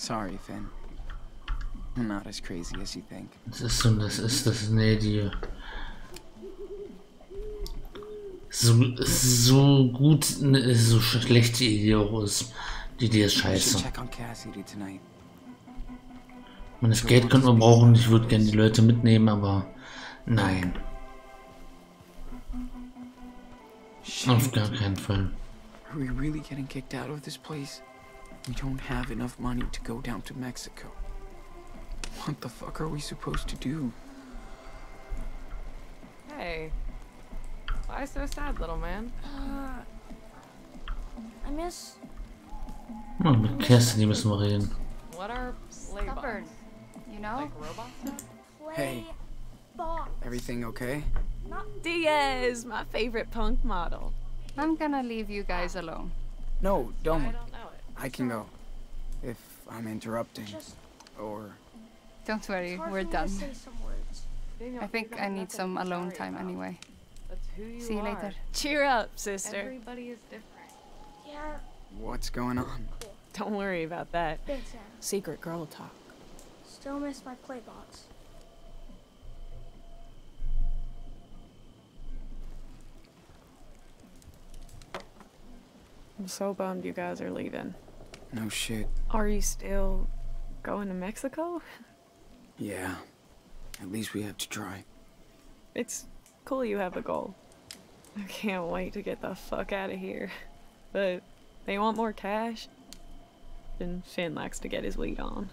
Sorry, Finn. I'm not as crazy as you think. Das ist so, das ist das, nee, die. So, so gut, ne, so schlecht die Idee auch ist. Die Idee ist scheiße. Und das Geld könnte man brauchen. Ich würde gerne die Leute mitnehmen, aber nein, auf gar keinen Fall. Are we really getting kicked out of this place? We don't have enough money to go down to Mexico. What the fuck are we supposed to do? Hey. Why so sad, little man? Uh, I miss Oh, mit Kerstin, die müssen wir reden. What are stubborn. You know? Like robots? Hey. ball. Everything okay? Diaz, my favorite punk model. I'm gonna leave you guys alone. No, don't. I don't know it. I can go. If I'm interrupting. Just Or. Don't worry, we're done. to say some words. Being a- I think I need some alone time about. anyway. Who you See you are. later. Cheer up, sister. Everybody is different. Yeah, What's going on? Don't worry about that. big Sam. Secret girl talk. Still miss my play box. I'm so bummed you guys are leaving. No shit. Are you still going to Mexico? Yeah. At least we have to try. It's cool you have a goal. I can't wait to get the fuck out of here. But they want more cash. And Finn likes to get his weed on.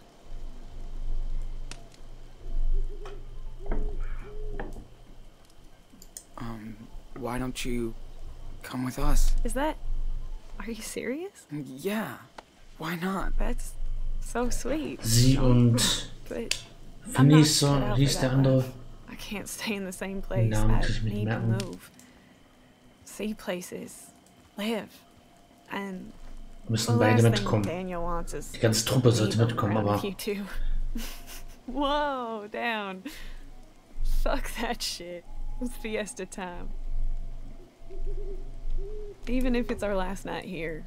Um, why don't you come with us? Is that. Are you serious? Yeah. Why not? That's so sweet. Sie und But I'm not out hieß der andere. I can't stay in the same place. Namen I kann ich mir need to move. See places. Live. And Müssen beide mitkommen. Daniel wants is Die ganze Truppe sollte mitkommen, aber you two. Whoa, down. Fuck that shit. It's fiesta time. Even if it's our last night here,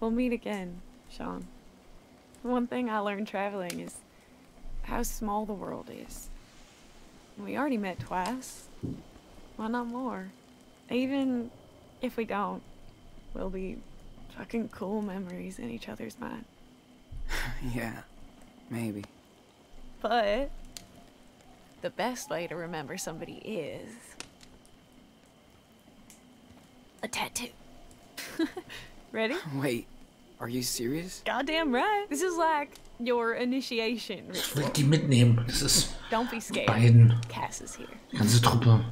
we'll meet again, Sean. One thing I learned traveling is how small the world is. We already met twice. Why not more? Even if we don't, we'll be fucking cool memories in each other's mind. Yeah. Maybe. But the best way to remember somebody is a tattoo. Ready? Wait. Are you serious? Goddamn right. This is like your initiation ich will die mitnehmen. Das ist Don't be scared. beiden. Cass is here. Die ganze Truppe.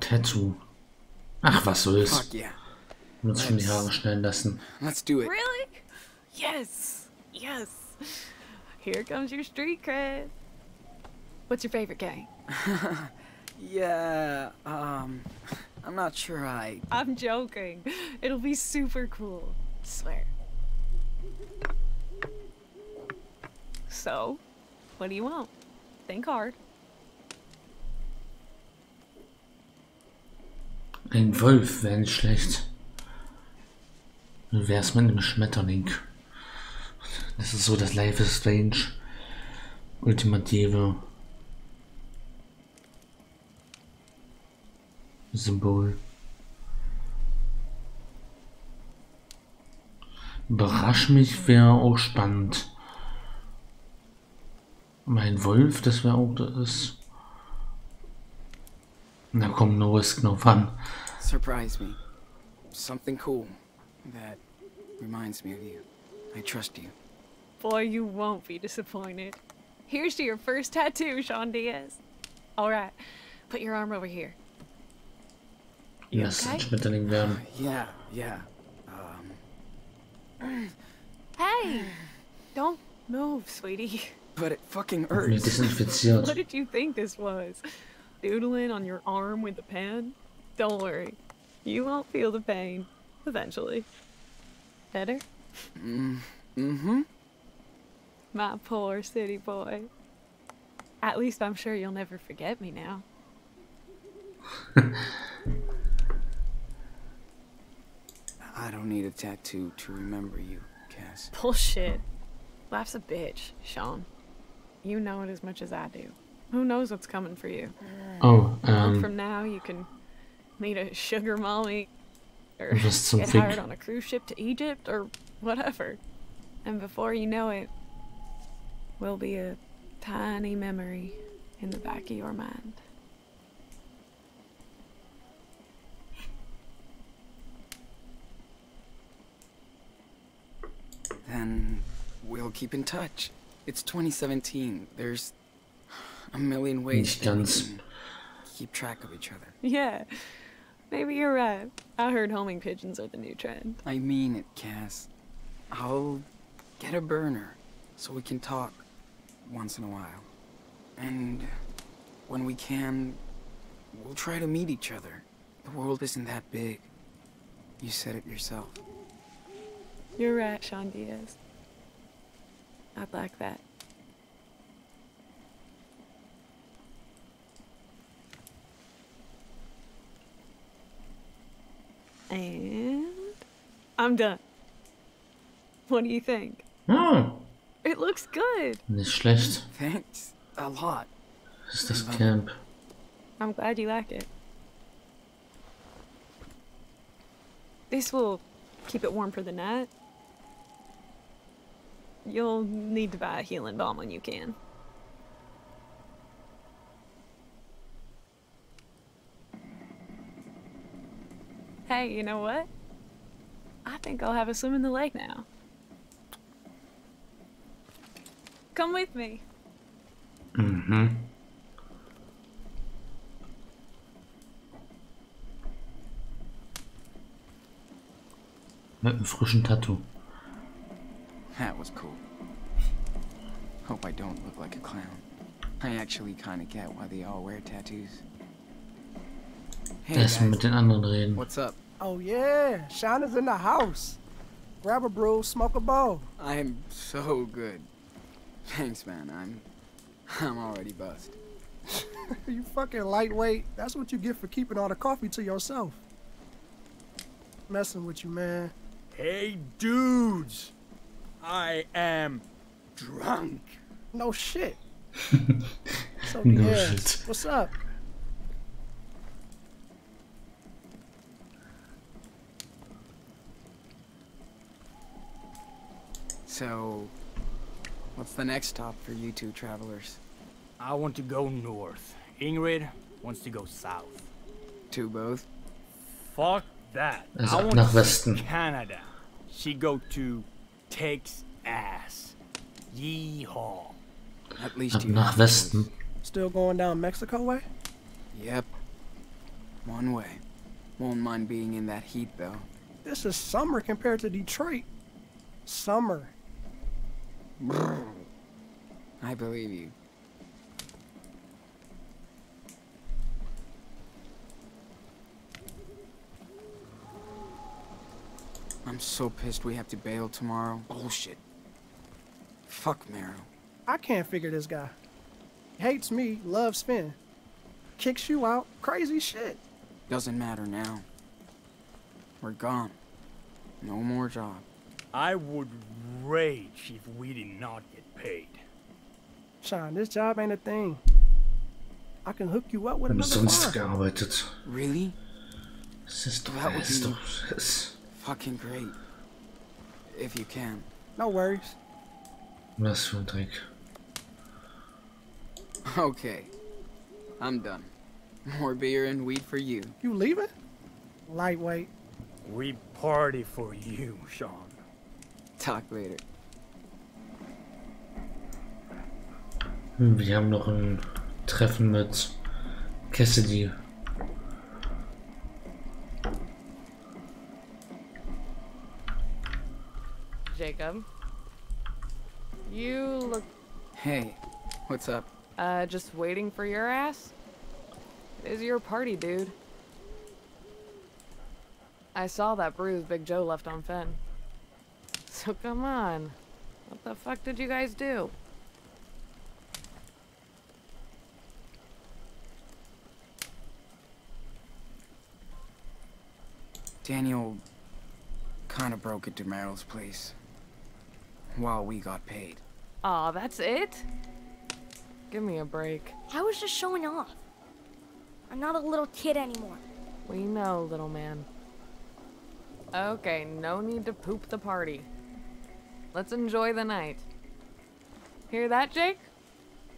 Tattoo. Ach, was soll's. Fuck yeah. Muss schon die Haare schneiden lassen. Let's do it. Really? Yes. Yes. Here comes your street cred. What's your favorite gang? Yeah. Um. I'm not sure I. I'm joking. It'll be super cool. Swear. So, what do you want? Think hard. Ein Wolf wäre nicht schlecht. Wie wär's mit einem Schmetterling? Das ist so das Life is Strange. Ultimative Symbol. Überrasch mich wäre auch spannend. Mein Wolf, das wäre auch das. Na komm, no risk, no fun. Surprise me. Something cool. That reminds me of you. I trust you. Boy, you won't be disappointed. Here's to your first tattoo, Sean Diaz. All right, put your arm over here. Lass okay? ein Schmetterling werden. Yeah. Yeah. Um. Hey, don't move, sweetie. But it fucking hurts. What did you think this was? Doodling on your arm with a pen? Don't worry. You won't feel the pain. Eventually. Better? Mm-hmm. My poor city boy. At least I'm sure you'll never forget me now. tattoo to remember you, Cass. Bullshit. Laugh's a bitch, Sean. You know it as much as I do. Who knows what's coming for you? Oh, A month ähm, from now, you can meet a sugar mommy, or Was zum get hired on a cruise ship to Egypt, or whatever. And before you know it, will be a tiny memory in the back of your mind. Then we'll keep in touch. It's 2017. There's a million ways Nicht that we ganz. can keep track of each other. Yeah, maybe you're right. I heard homing pigeons are the new trend. I mean it, Cass. I'll get a burner so we can talk once in a while. And when we can, we'll try to meet each other. The world isn't that big. You said it yourself. You're right, Sean Diaz. I'd like that. And I'm done. What do you think? Oh, It looks good. nicht schlecht. Thanks a lot. Das ist das Camp. I'm glad you like it. This will keep it warm for the night. You'll need to buy a healing balm when you can. Hey, you know what? I think I'll have a swim in the lake now. Come with me. Mm-hmm. Mit einem frischen Tattoo. That was cool. Hope I don't look like a clown. I actually kind of get why they all wear tattoos. Hey Erstmal mit den anderen reden. what's up? Oh yeah, Shauna's in the house. Grab a brew, smoke a bowl. I'm so good. Thanks, man. I'm, I'm already bust. you fucking lightweight. That's what you get for keeping all the coffee to yourself. Messing with you, man. Hey, dudes! I am drunk. No shit. so No yeah, shit. what's up? So, what's the next stop for you two travelers? I want to go north. Ingrid wants to go south. To both? Fuck that. Also I want to Canada. She go to takes ass. Yeehaw. At least you nach have those. Westen. Still going down Mexico way? Yep. One way. Won't mind being in that heat, though. This is summer compared to Detroit. Summer. I believe you. I'm so pissed we have to bail tomorrow. Bullshit. Fuck Merrill. I can't figure this guy. Hates me, loves Finn. Kicks you out, crazy shit. Doesn't matter now. We're gone. No more job. I would rage if we did not get paid. Sean, this job ain't a thing. I can hook you up with another Umsonst farm. gearbeitet. Really? Das ist doch, That would ist be- doch, das Fucking great. If you can. No worries. was für ein Okay. I'm done. More beer and weed for you. You leaving? Lightweight. We party for you, Sean. Talk later. Wir haben noch ein Treffen mit Cassidy. Jacob. You look Hey, what's up? uh just waiting for your ass? It is your party, dude. I saw that bruise Big Joe left on Finn. So come on. What the fuck did you guys do? Daniel kinda broke it to Merrill's place. While we got paid. Aw, that's it? Give me a break. I was just showing off. I'm not a little kid anymore. We know, little man. Okay, no need to poop the party. Let's enjoy the night. Hear that, Jake?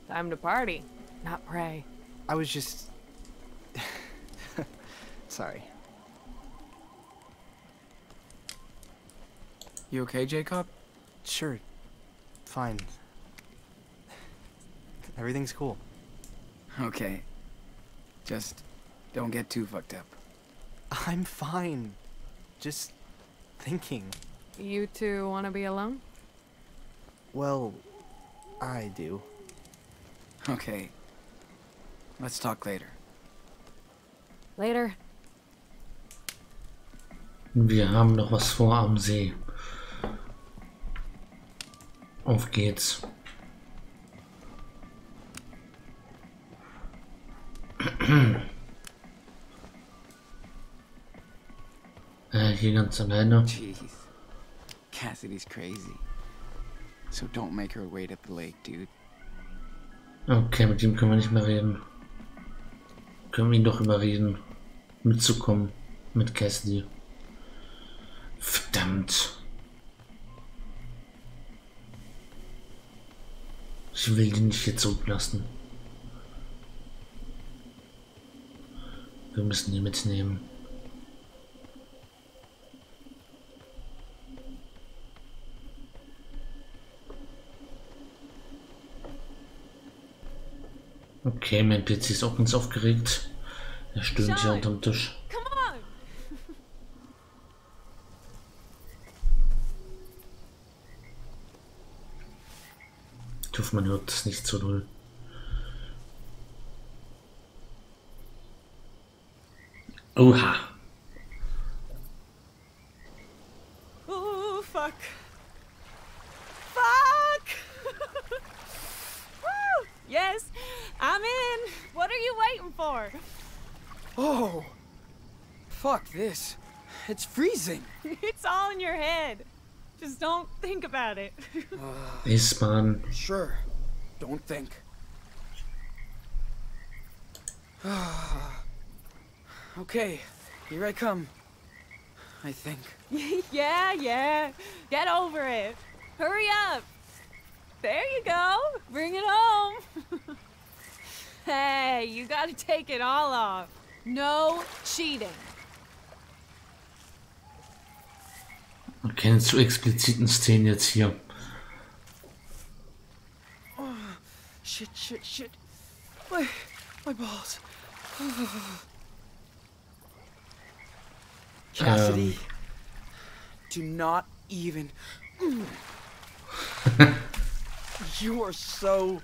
Time to party, not pray. I was just. Sorry. You okay, Jacob? Sure. Fine. Everything's cool. Okay. Just don't get too fucked up. I'm fine. Just thinking. You two want to be alone? Well, I do. Okay. Let's talk later. Later. Wir haben noch was vor am See. Auf geht's. Äh, hier ganz alleine. Jeez. Cassidy's crazy. So don't make her wait at the lake, dude. Okay, mit ihm können wir nicht mehr reden. Können wir ihn doch überreden, mitzukommen mit Cassidy. Verdammt. Ich will den nicht hier zurücklassen. Wir müssen ihn mitnehmen. Okay, mein PC ist auch ganz aufgeregt. Er stöhnt hier unterm Tisch. Ich hoffe, man hört das nicht so doll. Oha. Oh, fuck. Fuck! Woo! Yes, I'm in. What are you waiting for? Oh! Fuck this. It's freezing. It's all in your head. Just don't think about it. S-Bahn. Sure. Don't think. okay, here I come. I think. yeah, yeah. Get over it. Hurry up. There you go. Bring it home. hey, you gotta take it all off. No cheating. Keine zu expliziten Szenen jetzt hier. Oh, shit, shit, shit. My, my balls. Cassidy. Um. Do not even. you are so.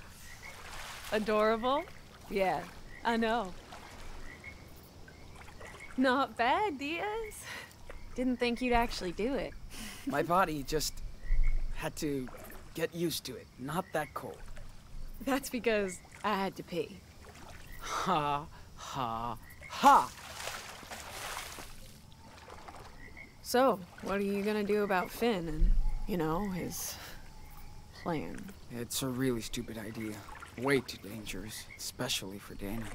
Adorable? Yeah, I know. Not bad, Diaz. Didn't think you'd actually do it. My body just had to get used to it. Not that cold. That's because I had to pee. Ha, ha, ha! So, what are you gonna do about Finn and, you know, his plan? It's a really stupid idea. Way too dangerous, especially for Dana.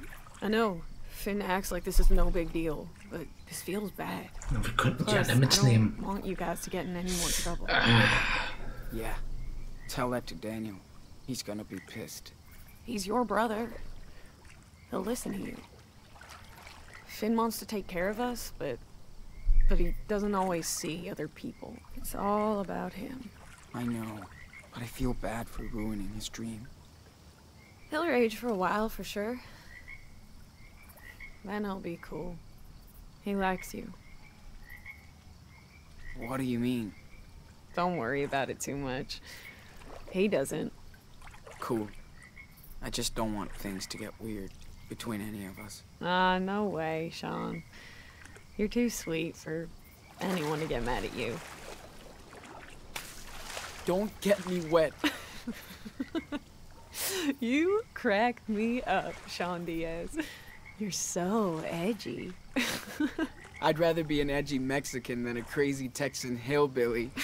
I know, Finn acts like this is no big deal, but this feels bad. Wir könnten die Plus, alle I don't want you guys to get in any more trouble. Yeah. Tell that to Daniel. He's gonna be pissed. He's your brother. He'll listen to you. Finn wants to take care of us, but but he doesn't always see other people. It's all about him. I know, but I feel bad for ruining his dream. He'll rage for a while for sure. Then I'll be cool. He likes you. What do you mean? Don't worry about it too much. He doesn't. Cool. I just don't want things to get weird between any of us. Ah, no way, Sean. You're too sweet for anyone to get mad at you. Don't get me wet. You crack me up, Sean Diaz. You're so edgy. I'd rather be an edgy Mexican than a crazy Texan hillbilly.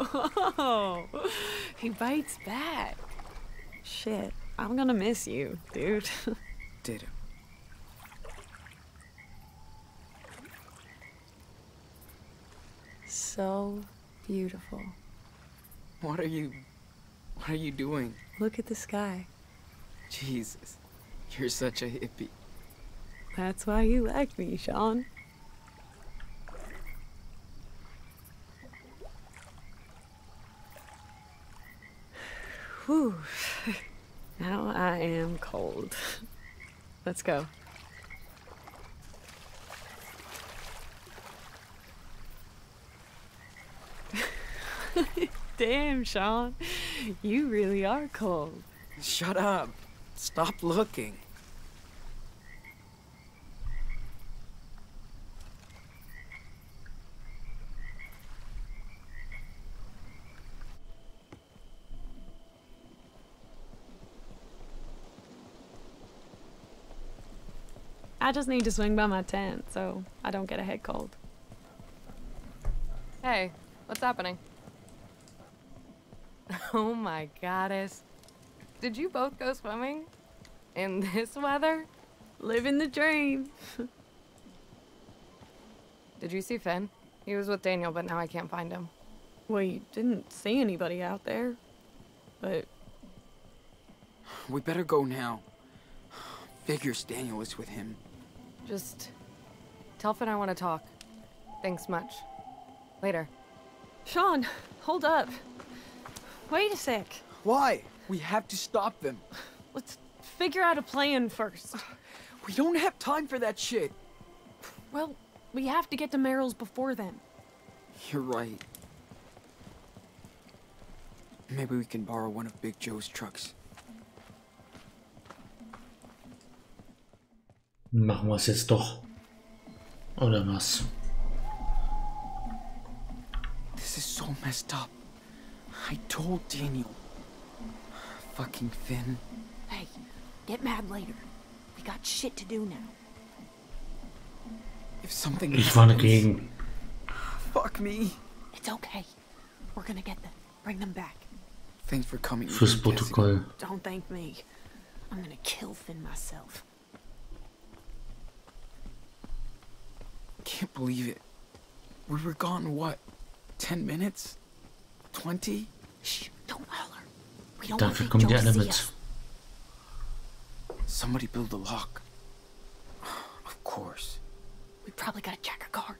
Oh, he bites back. Shit, I'm gonna miss you, dude. Ditto. so beautiful. What are you... What are you doing? Look at the sky. Jesus. You're such a hippie. That's why you like me, Sean. Whew. Now I am cold. Let's go. Damn, Sean. You really are cold. Shut up. Stop looking. I just need to swing by my tent so I don't get a head cold. Hey, what's happening? Oh my goddess. Did you both go swimming? In this weather? Living the dream. Did you see Finn? He was with Daniel, but now I can't find him. We didn't see anybody out there. But We better go now. Figures Daniel is with him. Just tell Finn I want to talk. Thanks much. Later. Sean, hold up. Wait a sec. Why? We have to stop them. Let's figure out a plan first. We don't have time for that shit. Well, we have to get to Merrill's before then. You're right. Maybe we can borrow one of Big Joe's trucks. Machen wir es jetzt doch. Oder was? This is so messed up. I told Daniel. Fucking Finn. Hey, get mad later. We got shit to do now. If something Ich war dagegen. Fuck me. It's okay. We're gonna get them. Bring them back. Thanks for coming. Fürs. Protokoll. Don't thank me. I'm gonna kill Finn myself. Can't believe it. We were gone, what? Ten minutes? Twenty? Shh, don't holler. We don't want Dafür Big kommen die Joe to alle see mit. us. Somebody build a lock. Of course. We probably gotta check a car.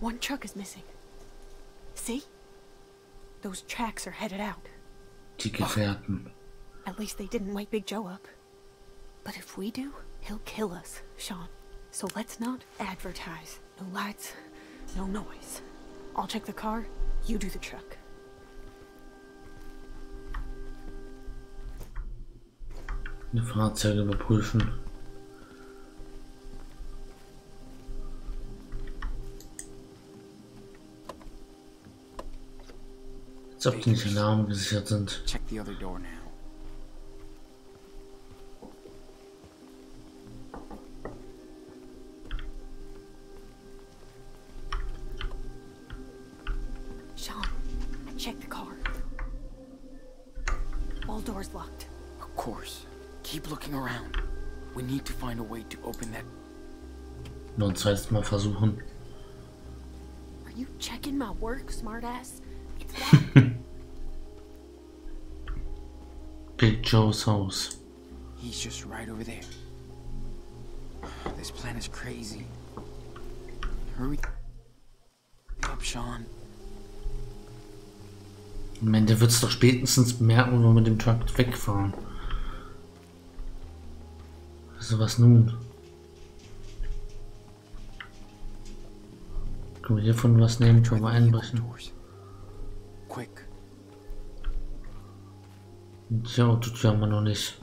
One truck is missing. See? Those tracks are headed out. Die Gefährten. At least they didn't wake Big Joe up. But if we do, he'll kill us, Sean. So let's not advertise. No lights, no noise. I'll check the car, you do the truck. Die Fahrzeuge überprüfen. Als ob die nicht alarmgesichert sind. Check the other door now. Check the car. All doors locked. Of course. Keep looking around. We need to find a way to open that. Nur ein zweites Mal versuchen. Are you checking my work, smartass? It's. Big Joe's house. He's just right over there. This plan is crazy. Hurry up, Sean. Ich meine, der wird es doch spätestens bemerken, wenn wir mit dem Truck wegfahren. Also was nun? Können wir hiervon was nehmen? Können wir einbrechen? Die Autotür haben wir noch nicht.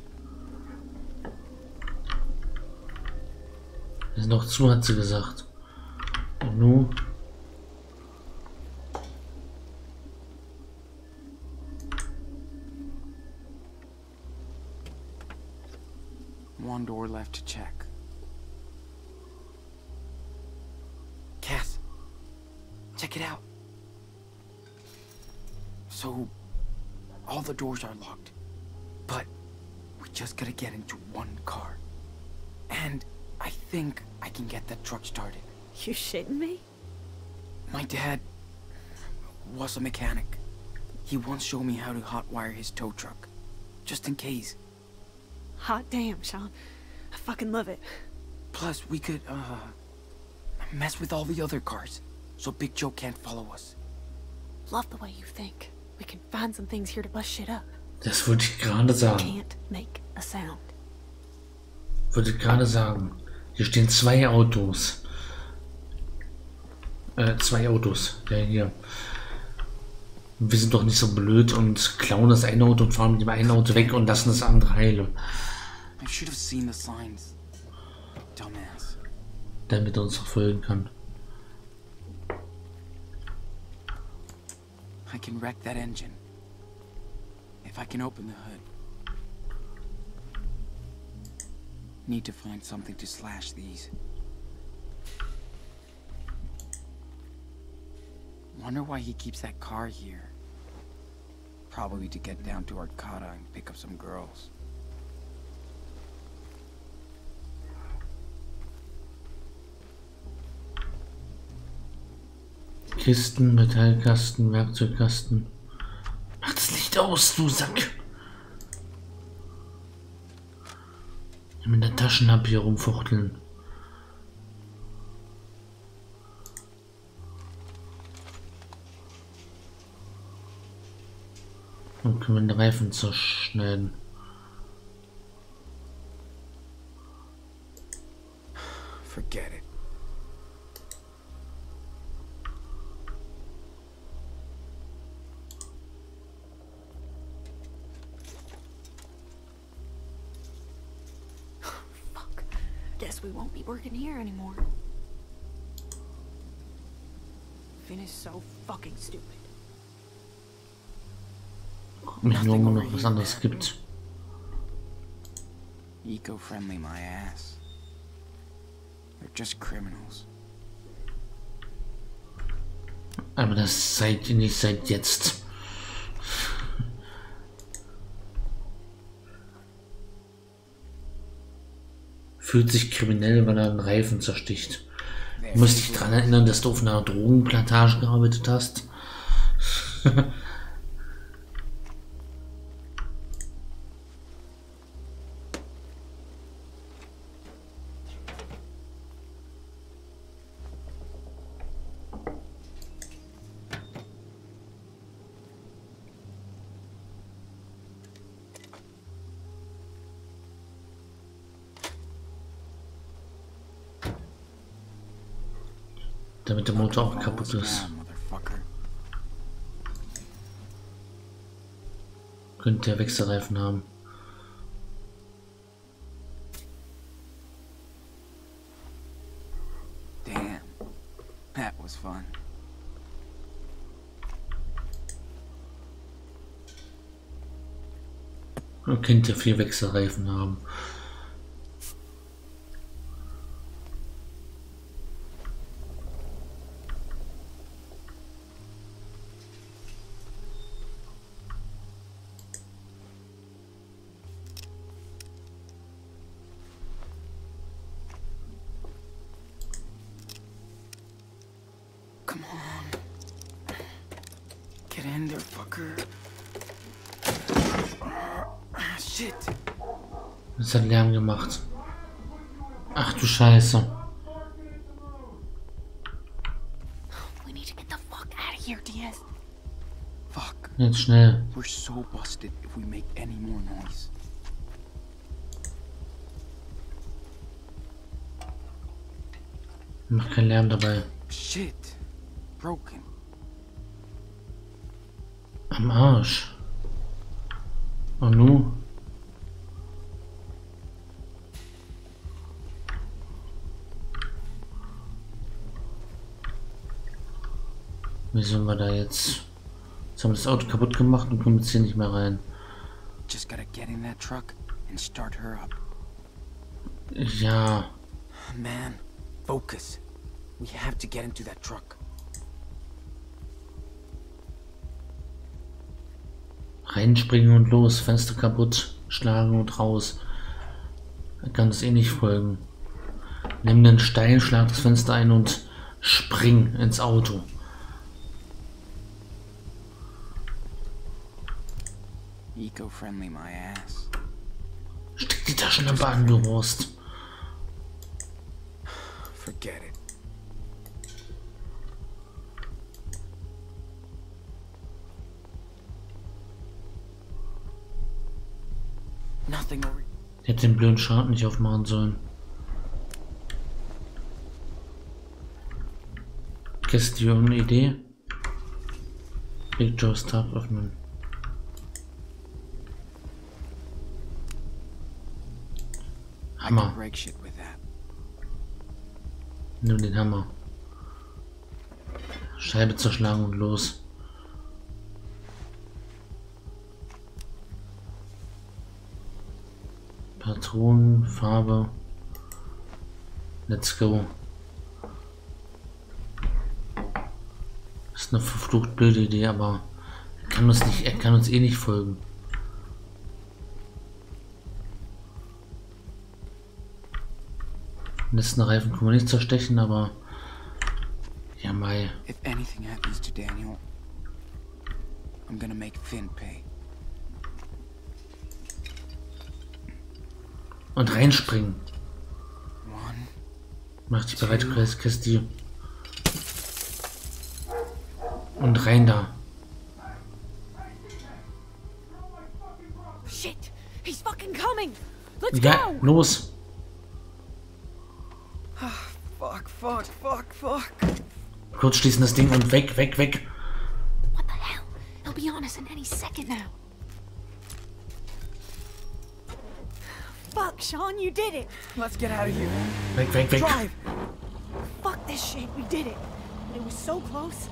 Ist noch zu, hat sie gesagt. Und nun? one door left to check. Cass, check it out. So, all the doors are locked, but we just gotta get into one car. And I think I can get that truck started. You shitting me? My dad was a mechanic. He once showed me how to hotwire his tow truck, just in case. Hot damn, Sean. I fucking love it. Plus, we could, uh, mess with all the other cars, so Big Joe can't follow us. Love the way you think. We can find some things here to bust shit up. Das wollte ich gerade sagen. Can't make a sound. Wollte ich gerade sagen. Hier stehen zwei Autos. Äh, zwei Autos. Ja, hier. Wir sind doch nicht so blöd und klauen das eine Auto und fahren mit dem einen Auto weg und lassen das andere heile. I should have seen the signs. Dumbass. Damit er uns verfolgen kann. I can wreck that engine. If I can open the hood. Need to find something to slash these. Wonder why he keeps that car here. Probably to get down to Arcata and pick up some girls. Kisten, Metallkasten, Werkzeugkasten. Mach das Licht aus, du Sack! Mit der Taschenlampe hier rumfuchteln. Dann können wir den Reifen zerschneiden. Anymore. Finn is so fucking stupid. Mich nur immer noch was anderes gibt. Eco-friendly, my ass. They're just criminals. Aber das seid ihr nicht seit jetzt. Fühlt sich kriminell, weil er einen Reifen zersticht. Du musst dich daran erinnern, dass du auf einer Drogenplantage gearbeitet hast. Damit der Motor auch kaputt ist. Könnte der Wechselreifen haben. Damn. That was fun. Könnte vier Wechselreifen haben. Come on. Get in there, fucker. Ah, shit. Das hat Lärm gemacht. Ach du Scheiße. We need to get the fuck out of here, Diaz. Fuck. Jetzt schnell. We're so busted if we make any more noise. Mach keinen Lärm dabei. Shit. Broken. Am Arsch. Und nu? Wie sollen wir da jetzt? Jetzt haben wir das Auto kaputt gemacht und kommen jetzt hier nicht mehr rein. Just gotta get in that truck and start her up. Ja, Man, focus. We have to get into that truck. Reinspringen und los, Fenster kaputt, schlagen und raus. Er kann es eh nicht folgen. Nimm den Stein, schlag das Fenster ein und spring ins Auto. Eco-friendly, my ass. Steck die Taschenlampe an, du Wurst. Forget it. Ich hätte den blöden Schaden nicht aufmachen sollen. Kiste, irgendeine Idee? Big Joe's Tab öffnen. Hammer. Nimm den Hammer. Scheibe zerschlagen und los. Patronen, Farbe. Let's go. Das ist eine verflucht blöde Idee, aber er kann uns nicht, er kann uns eh nicht folgen. Letzten Reifen können wir nicht zerstechen, aber ja, Mai. If anything happens Daniel, I'm gonna make Finn pay. Und reinspringen. One. Mach dich bereit, Chris, Kisti. Und rein da. Shit! He's fucking coming! Let's Ja, go! los. Fuck, fuck, fuck, fuck. Kurz schließen das Ding und weg, weg, weg. Let's get out of here. Weg, weg, weg. Drive. Fuck this shit, we did it! It was so close.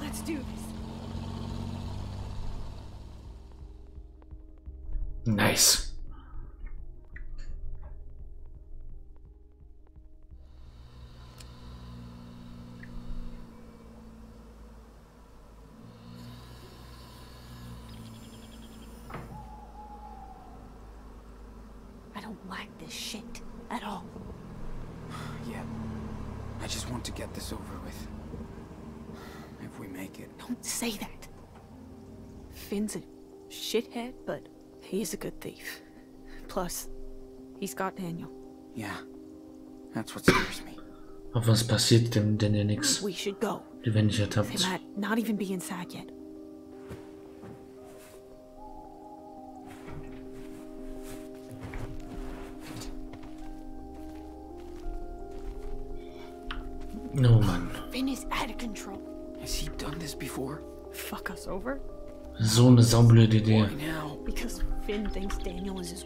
Let's do this. Get this over with. If we make it. Don't say that. Finn's a shithead, but he's a good thief. Plus, he's got Daniel. Yeah. That's what scares me. Aber was passiert denn, denn ja nix? We should go. Die werden nicht They might not even be inside yet.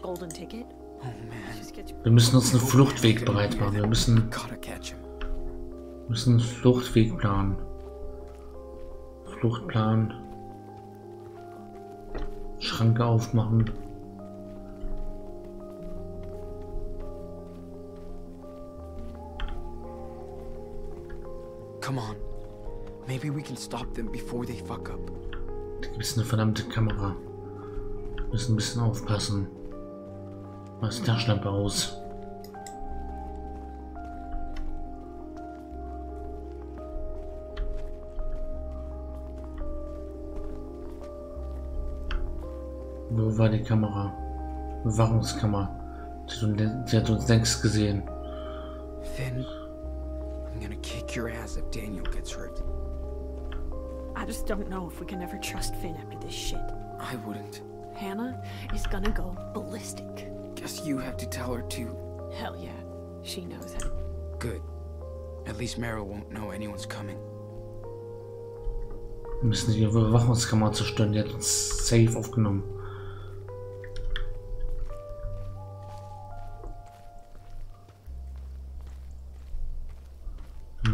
Golden ticket? Oh man. Just gets Wir müssen uns einen Fluchtweg bereit machen. Wir müssen, Gotta catch him. müssen einen Fluchtweg planen. Fluchtplan. Schranke aufmachen. Come on. Maybe we can stop them before they fuck up. Gibt es eine verdammte Kamera. Wir müssen ein bisschen aufpassen. Mach die Taschenlampe aus. Wo war die Kamera? Bewachungskammer. Die hat uns längst gesehen. Finn, I'm gonna kick your ass if Daniel gets hurt. I just don't know if we can ever trust Finn after this shit. I wouldn't. Hannah is gonna go ballistic. Guess you have to tell her too. Hell yeah, she knows how. Good. At least Merrill won't know anyone's coming. Wir müssen die Überwachungskamera zerstören. Die hat uns safe aufgenommen.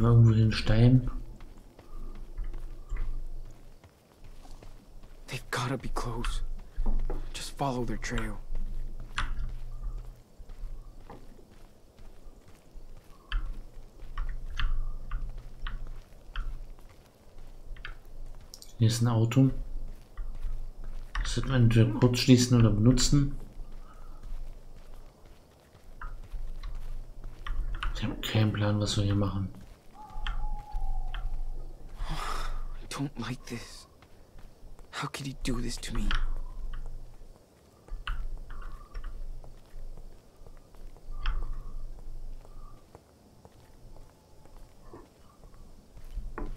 Irgendwo den Stein? They've gotta be close. Just follow their trail. Hier ist ein Auto. sollten wir entweder kurz schließen oder benutzen. Ich habe keinen Plan, was wir hier machen. I don't like this. How could he do this to me?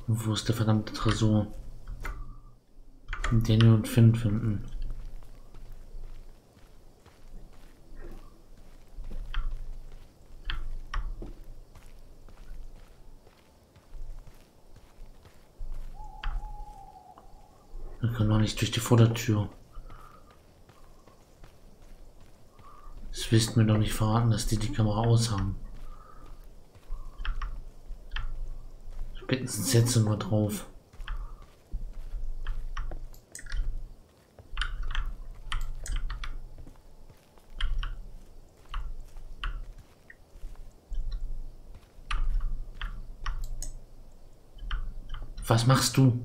Wo ist der verdammte Tresor? Den und Finn finden. Wir können noch nicht durch die Vordertür. Das willst du mir doch nicht verraten, dass die die Kamera aus haben. Spätestens jetzt sind wir drauf. Was machst du?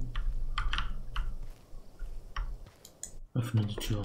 Öffne die Tür.